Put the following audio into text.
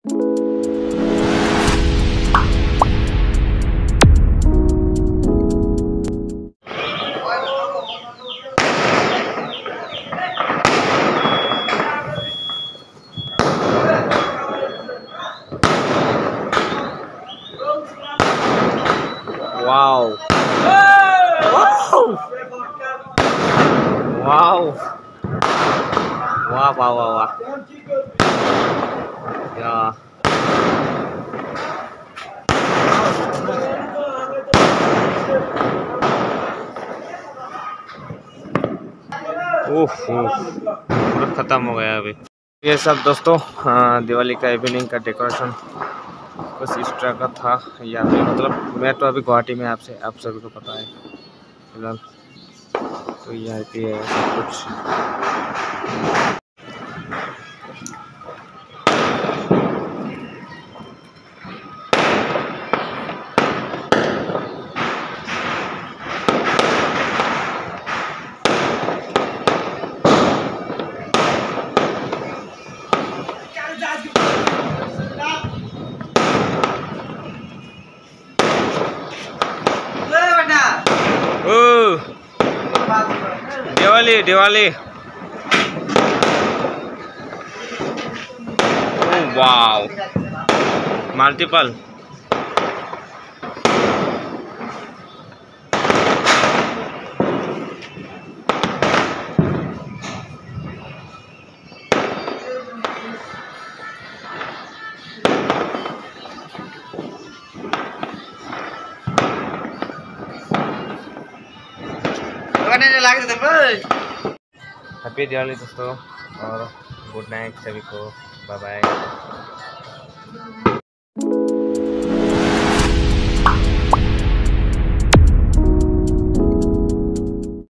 Uau! Uau! Uau! Uau, uau, uau, uau. Yeah. पूरा ख़त्म हो गया अभी। ये सब दोस्तों दिवाली का इवनिंग का डेकोरेशन बस इस तरह का था। या फिर मतलब मैं तो अभी गुवाहाटी में आपसे, आप सभी को पता है। फ़िलहाल तो यहाँ पे है सब कुछ। दिवाली दिवाली। वाव। मल्टीपल। भन्ने ह्याप्पी दिवाली जस्तो गुड नाइट सबैको बाबाई